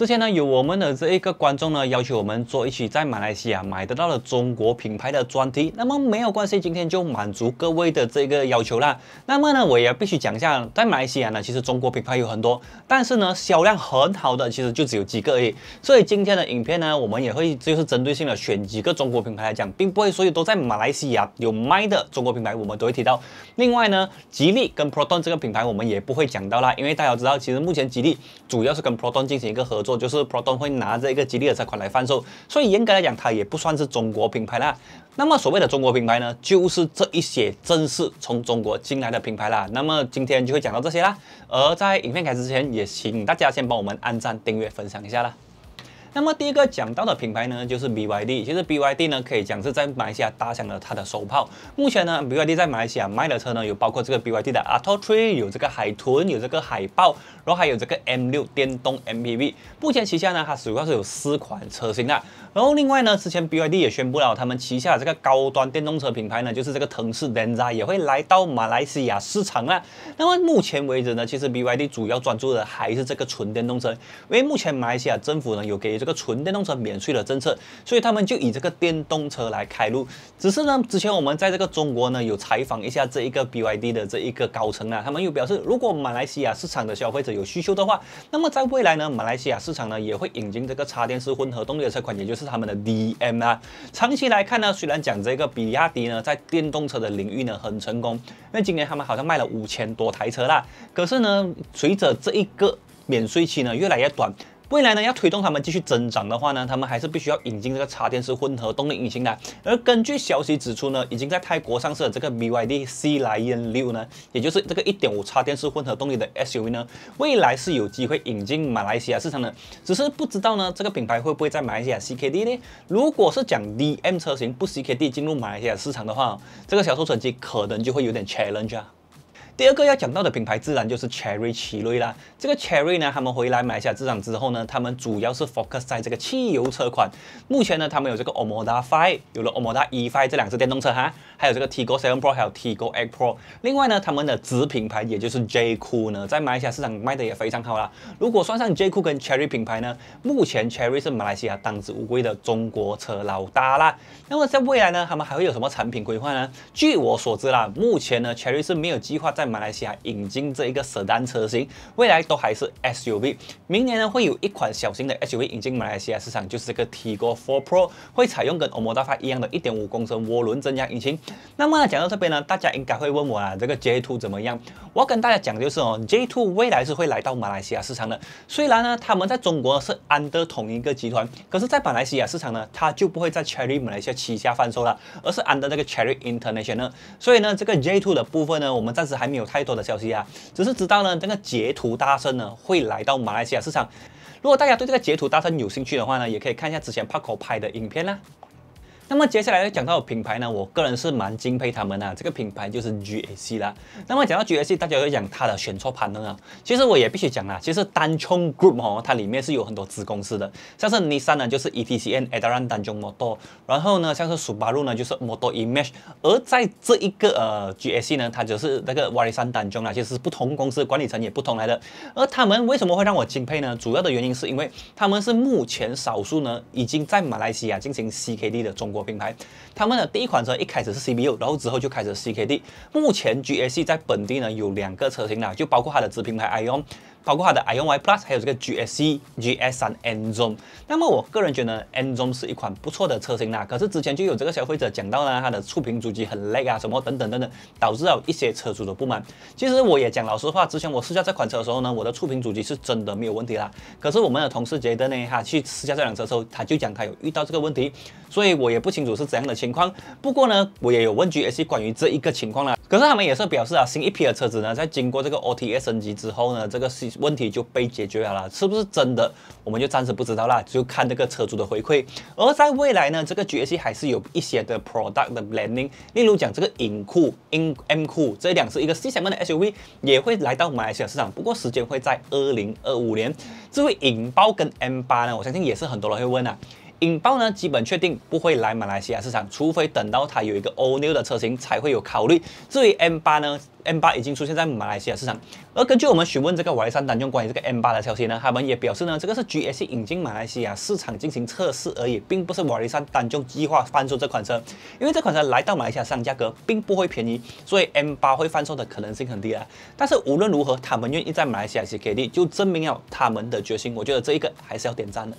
之前呢，有我们的这一个观众呢，要求我们做一期在马来西亚买得到的中国品牌的专题。那么没有关系，今天就满足各位的这个要求啦。那么呢，我也必须讲一下，在马来西亚呢，其实中国品牌有很多，但是呢，销量很好的其实就只有几个而已。所以今天的影片呢，我们也会就是针对性的选几个中国品牌来讲，并不会所有都在马来西亚有卖的中国品牌，我们都会提到。另外呢，吉利跟 Proton 这个品牌我们也不会讲到啦，因为大家知道，其实目前吉利主要是跟 Proton 进行一个合作。就是 Proton 会拿这个吉利的车款来贩售，所以严格来讲，它也不算是中国品牌啦。那么所谓的中国品牌呢，就是这一些正式从中国进来的品牌啦。那么今天就会讲到这些啦。而在影片开始之前，也请大家先帮我们按赞、订阅、分享一下啦。那么第一个讲到的品牌呢，就是 BYD。其实 BYD 呢，可以讲是在马来西亚打响了它的首炮。目前呢，BYD 在马来西亚卖的车呢，有包括这个 BYD 的 Atto Tree，有这个海豚，有这个海豹，然后还有这个 M6 电动 MPV。目前旗下呢，它主要是有四款车型的。然后另外呢，之前 BYD 也宣布了，他们旗下这个高端电动车品牌呢，就是这个腾势 Denza 也会来到马来西亚市场了。那么目前为止呢，其实 BYD 主要专注的还是这个纯电动车，因为目前马来西亚政府呢有给这个纯电动车免税的政策，所以他们就以这个电动车来开路。只是呢，之前我们在这个中国呢有采访一下这一个 BYD 的这一个高层啊，他们又表示，如果马来西亚市场的消费者有需求的话，那么在未来呢，马来西亚市场呢也会引进这个插电式混合动力的车款，也就是。他们的 DM 啊，长期来看呢，虽然讲这个比亚迪呢在电动车的领域呢很成功，因为今年他们好像卖了五千多台车啦，可是呢，随着这一个免税期呢越来越短。未来呢，要推动他们继续增长的话呢，他们还是必须要引进这个插电式混合动力引擎的。而根据消息指出呢，已经在泰国上市的这个 BYD C Lion 六呢，也就是这个1.5插电式混合动力的 SUV 呢，未来是有机会引进马来西亚市场的。只是不知道呢，这个品牌会不会在马来西亚 CKD 呢？如果是讲 DM 车型不 CKD 进入马来西亚市场的话，这个销售成绩可能就会有点 challenge 啊。第二个要讲到的品牌自然就是 Cherry 奇瑞啦。这个 Cherry 呢，他们回来马来西亚市场之后呢，他们主要是 focus 在这个汽油车款。目前呢，他们有这个 Omoda Five，有了 Omoda E5 这两只电动车哈，还有这个 Tigo Seven Pro，还有 Tigo X Pro。另外呢，他们的子品牌也就是 J Cool 呢，在马来西亚市场卖的也非常好啦。如果算上 J Cool 跟 Cherry 品牌呢，目前 Cherry 是马来西亚当之无愧的中国车老大啦。那么在未来呢，他们还会有什么产品规划呢？据我所知啦，目前呢，Cherry 是没有计划在马来西亚引进这一个 sedan 车型，未来都还是 SUV。明年呢会有一款小型的 SUV 引进马来西亚市场，就是这个 Tigo Four Pro，会采用跟 Omoda Five 一样的1.5公升涡轮增压引擎。那么讲到这边呢，大家应该会问我啊，这个 J2 怎么样？我要跟大家讲就是哦，J2 未来是会来到马来西亚市场的。虽然呢他们在中国是安的同一个集团，可是，在马来西亚市场呢，它就不会在 Cherry 马来西亚旗下贩售了，而是安的那个 Cherry International。所以呢，这个 J2 的部分呢，我们暂时还没有太多的。消息啊，只是知道呢，这个截图大圣呢会来到马来西亚市场。如果大家对这个截图大圣有兴趣的话呢，也可以看一下之前 Paco 拍的影片啦。那么接下来要讲到品牌呢，我个人是蛮敬佩他们的。这个品牌就是 GAC 啦。那么讲到 GAC，大家会讲它的选错盘呢啊。其实我也必须讲啊，其实单冲 Group 哦，它里面是有很多子公司的，像是 Nissan 呢就是 ETCN Adaran 单中 Motor，然后呢像是 Subaru 呢就是 Moto Image，而在这一个呃 GAC 呢，它就是那个 Warisan 单中啦，其实是不同公司管理层也不同来的。而他们为什么会让我敬佩呢？主要的原因是因为他们是目前少数呢已经在马来西亚进行 CKD 的中国。品牌，他们的第一款车一开始是 CBU，然后之后就开始 CKD。目前 GAC 在本地呢有两个车型啦，就包括它的子品牌 ION。包括它的 iON Y Plus，还有这个 GSC GS 三 N Zone。那么我个人觉得 N Zone 是一款不错的车型啦。可是之前就有这个消费者讲到呢，它的触屏主机很累啊，什么等等等等，导致了一些车主的不满。其实我也讲老实话，之前我试驾这款车的时候呢，我的触屏主机是真的没有问题啦。可是我们的同事杰德呢，他去试驾这辆车的时候，他就讲他有遇到这个问题，所以我也不清楚是怎样的情况。不过呢，我也有问 GSC 关于这一个情况啦。可是他们也是表示啊，新一批的车子呢，在经过这个 OTA 升级之后呢，这个问题就被解决了，是不是真的？我们就暂时不知道啦，就看这个车主的回馈。而在未来呢，这个 GSC 还是有一些的 product 的 blending，例如讲这个影酷、M M 库这两是一个 C 型的 SUV，也会来到马来西亚市场，不过时间会在二零二五年。至于影豹跟 M 八呢，我相信也是很多人会问啊。引爆呢，基本确定不会来马来西亚市场，除非等到它有一个 All New 的车型才会有考虑。至于 M8 呢，M8 已经出现在马来西亚市场。而根据我们询问这个瓦力山单用关于这个 M8 的消息呢，他们也表示呢，这个是 GSC 引进马来西亚市场进行测试而已，并不是瓦力山单用计划贩售这款车。因为这款车来到马来西亚市场价格并不会便宜，所以 M8 会贩售的可能性很低啊。但是无论如何，他们愿意在马来西亚 CKD，就证明了他们的决心。我觉得这一个还是要点赞的。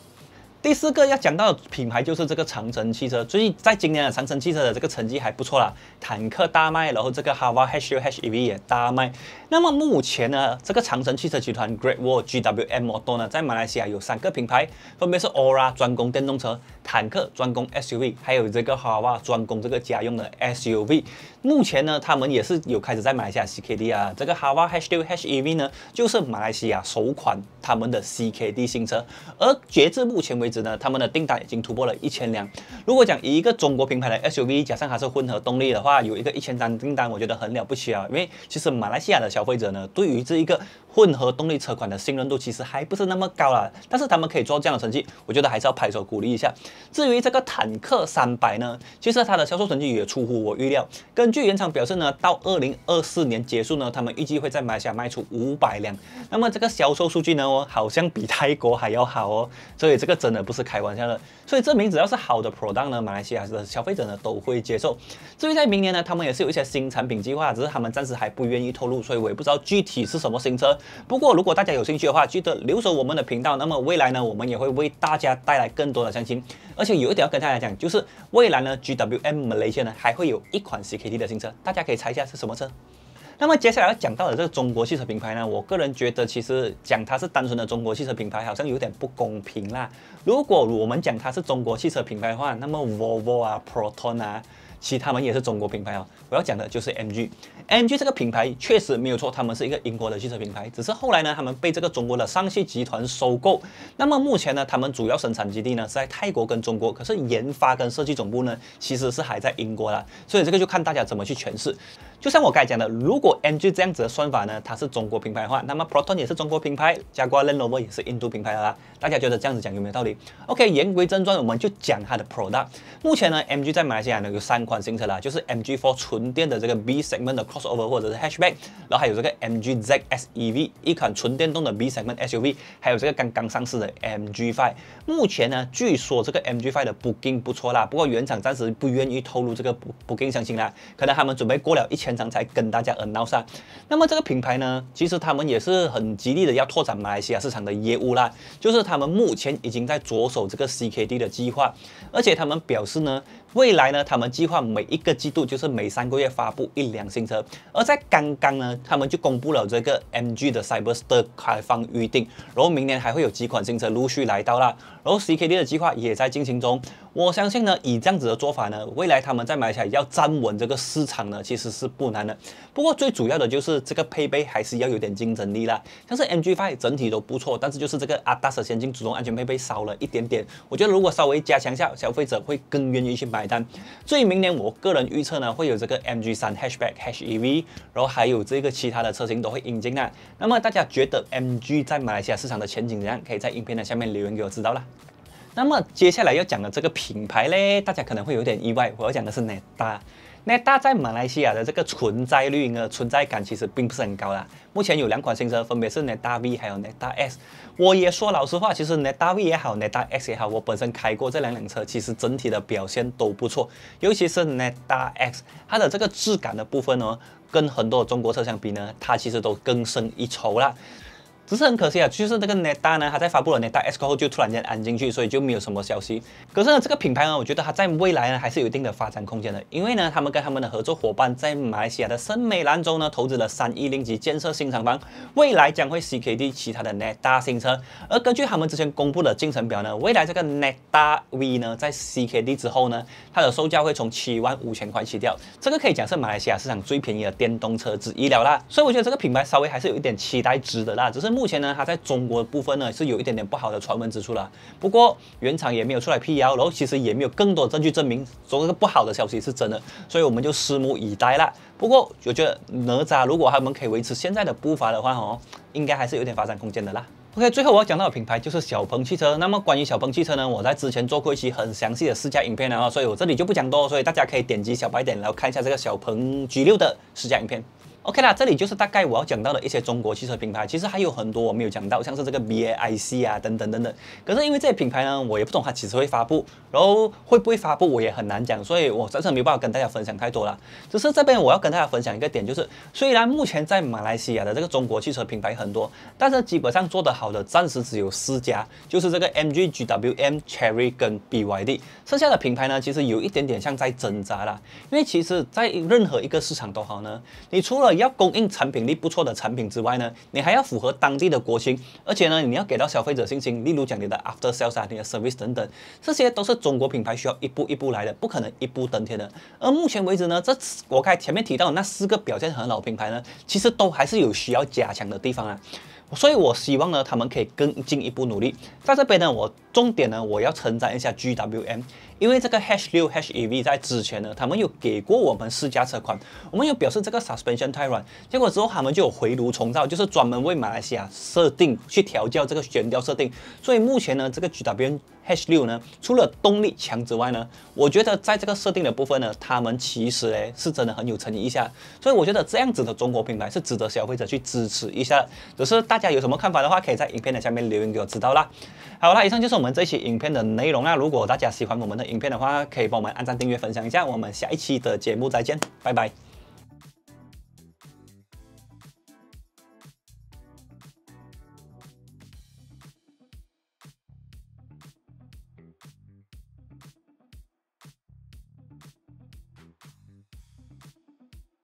第四个要讲到的品牌就是这个长城汽车，最近在今年的长城汽车的这个成绩还不错啦，坦克大卖，然后这个哈瓦 H U H E V 也大卖。那么目前呢，这个长城汽车集团 Great Wall G W M 摩托呢，在马来西亚有三个品牌，分别是 Aura 专攻电动车，坦克专攻 S U V，还有这个哈瓦专攻这个家用的 S U V。目前呢，他们也是有开始在马来西亚 C K D 啊，这个哈瓦 H U H E V 呢，就是马来西亚首款他们的 C K D 新车，而截至目前为止呢，他们的订单已经突破了一千辆。如果讲以一个中国品牌的 SUV 加上它是混合动力的话，有一个一千单订单，我觉得很了不起啊。因为其实马来西亚的消费者呢，对于这一个混合动力车款的信任度其实还不是那么高啦。但是他们可以做这样的成绩，我觉得还是要拍手鼓励一下。至于这个坦克三百呢，其实它的销售成绩也出乎我预料。跟据原厂表示呢，到二零二四年结束呢，他们预计会在马来西亚卖出五百辆。那么这个销售数据呢，哦，好像比泰国还要好哦。所以这个真的不是开玩笑的。所以证明只要是好的 product 呢，马来西亚的消费者呢都会接受。至于在明年呢，他们也是有一些新产品计划，只是他们暂时还不愿意透露，所以我也不知道具体是什么新车。不过如果大家有兴趣的话，记得留守我们的频道。那么未来呢，我们也会为大家带来更多的详情。而且有一点要跟大家讲，就是未来呢，GWM Malaysia 呢还会有一款 CKD 的新车，大家可以猜一下是什么车。那么接下来要讲到的这个中国汽车品牌呢，我个人觉得其实讲它是单纯的中国汽车品牌，好像有点不公平啦。如果我们讲它是中国汽车品牌的话，那么 Volvo 啊、Proton 啊。其实他们也是中国品牌啊。我要讲的就是 MG，MG 这个品牌确实没有错，他们是一个英国的汽车品牌。只是后来呢，他们被这个中国的上汽集团收购。那么目前呢，他们主要生产基地呢是在泰国跟中国，可是研发跟设计总部呢其实是还在英国啦。所以这个就看大家怎么去诠释。就像我刚才讲的，如果 MG 这样子的算法呢，它是中国品牌的话，那么 Proton 也是中国品牌，加挂 Land Rover 也是印度品牌的啦。大家觉得这样子讲有没有道理？OK，言归正传，我们就讲它的 product。目前呢，MG 在马来西亚呢有三款新车啦，就是 MG4 纯电的这个 B segment 的 crossover 或者是 hatchback，然后还有这个 MG ZS EV 一款纯电动的 B segment SUV，还有这个刚刚上市的 MG5。目前呢，据说这个 MG5 的 booking 不错啦，不过原厂暂时不愿意透露这个 booking 详情啦，可能他们准备过了一千。才跟大家 announce。那么这个品牌呢，其实他们也是很极力的要拓展马来西亚市场的业务啦。就是他们目前已经在着手这个 CKD 的计划，而且他们表示呢，未来呢，他们计划每一个季度就是每三个月发布一辆新车。而在刚刚呢，他们就公布了这个 MG 的 Cyberster 开放预定，然后明年还会有几款新车陆续来到啦。然后 CKD 的计划也在进行中。我相信呢，以这样子的做法呢，未来他们在马来西亚要站稳这个市场呢，其实是不难的。不过最主要的就是这个配备还是要有点竞争力啦。像是 MG5 整体都不错，但是就是这个 ADAS 先进主动安全配备少了一点点。我觉得如果稍微加强下，消费者会更愿意去买买单。所以明年我个人预测呢，会有这个 MG 三 Hatchback hash ev 然后还有这个其他的车型都会引进啊。那么大家觉得 MG 在马来西亚市场的前景怎样？可以在影片的下面留言给我知道啦。那么接下来要讲的这个品牌嘞，大家可能会有点意外，我要讲的是 Neta。Neta 在马来西亚的这个存在率呢，存在感其实并不是很高啦。目前有两款新车，分别是 Neta V 还有 Neta S。我也说老实话，其实 Neta V 也好，Neta X 也好，我本身开过这两辆车，其实整体的表现都不错。尤其是 Neta X，它的这个质感的部分呢，跟很多中国车相比呢，它其实都更胜一筹啦。只是很可惜啊，就是这个 Neta 呢，它在发布了 Neta S 后就突然间安进去，所以就没有什么消息。可是呢，这个品牌呢，我觉得它在未来呢还是有一定的发展空间的，因为呢，他们跟他们的合作伙伴在马来西亚的森美兰州呢投资了三亿令吉建设新厂房，未来将会 CKD 其他的 Neta 新车。而根据他们之前公布的进程表呢，未来这个 Neta V 呢在 CKD 之后呢，它的售价会从七万五千块起掉，这个可以讲是马来西亚市场最便宜的电动车之一了啦。所以我觉得这个品牌稍微还是有一点期待值的啦，只是目目前呢，它在中国部分呢是有一点点不好的传闻之处了。不过原厂也没有出来辟谣，然后其实也没有更多证据证明说这个不好的消息是真的，所以我们就拭目以待啦。不过我觉得哪吒如果他们可以维持现在的步伐的话，哦，应该还是有点发展空间的啦。OK，最后我要讲到的品牌就是小鹏汽车。那么关于小鹏汽车呢，我在之前做过一期很详细的试驾影片了啊，所以我这里就不讲多，所以大家可以点击小白点，然后看一下这个小鹏 G6 的试驾影片。OK 啦，这里就是大概我要讲到的一些中国汽车品牌，其实还有很多我没有讲到，像是这个 BAIC 啊等等等等。可是因为这些品牌呢，我也不懂它几时会发布，然后会不会发布我也很难讲，所以我真是没有办法跟大家分享太多了。只是这边我要跟大家分享一个点，就是虽然目前在马来西亚的这个中国汽车品牌很多，但是基本上做得好的暂时只有四家，就是这个 MG、GWM、Cherry 跟 BYD。剩下的品牌呢，其实有一点点像在挣扎啦，因为其实在任何一个市场都好呢，你除了要供应产品力不错的产品之外呢，你还要符合当地的国情，而且呢，你要给到消费者信心，例如讲你的 after sales 啊，你的 service 等等，这些都是中国品牌需要一步一步来的，不可能一步登天的。而目前为止呢，这我开前面提到的那四个表现很好的品牌呢，其实都还是有需要加强的地方啊。所以，我希望呢，他们可以更进一步努力。在这边呢，我重点呢，我要称赞一下 GWM，因为这个 H6 HEV 在之前呢，他们有给过我们试驾车款，我们有表示这个 suspension 太软，结果之后他们就有回炉重造，就是专门为马来西亚设定去调教这个悬吊设定。所以目前呢，这个 GWM H6 呢，除了动力强之外呢，我觉得在这个设定的部分呢，他们其实嘞是真的很有诚意一下。所以我觉得这样子的中国品牌是值得消费者去支持一下。只是大家有什么看法的话，可以在影片的下面留言给我知道啦。好啦，以上就是我们这期影片的内容啦。如果大家喜欢我们的影片的话，可以帮我们按赞、订阅、分享一下。我们下一期的节目再见，拜拜。